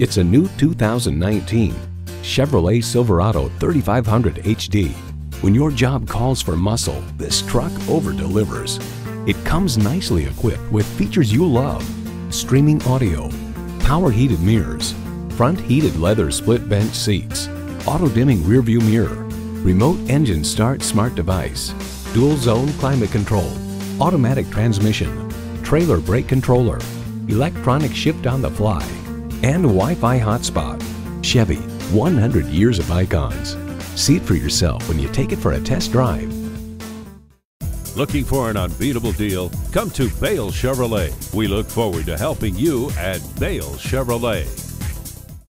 It's a new 2019 Chevrolet Silverado 3500 HD. When your job calls for muscle, this truck over-delivers. It comes nicely equipped with features you love. Streaming audio, power heated mirrors, front heated leather split bench seats, auto dimming rearview mirror, remote engine start smart device, dual zone climate control, automatic transmission, trailer brake controller, electronic shift on the fly, and Wi-Fi hotspot. Chevy, 100 years of icons. See it for yourself when you take it for a test drive. Looking for an unbeatable deal? Come to Bale Chevrolet. We look forward to helping you at Bale Chevrolet.